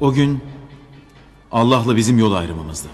O gün Allah'la bizim yol ayrımımızdı.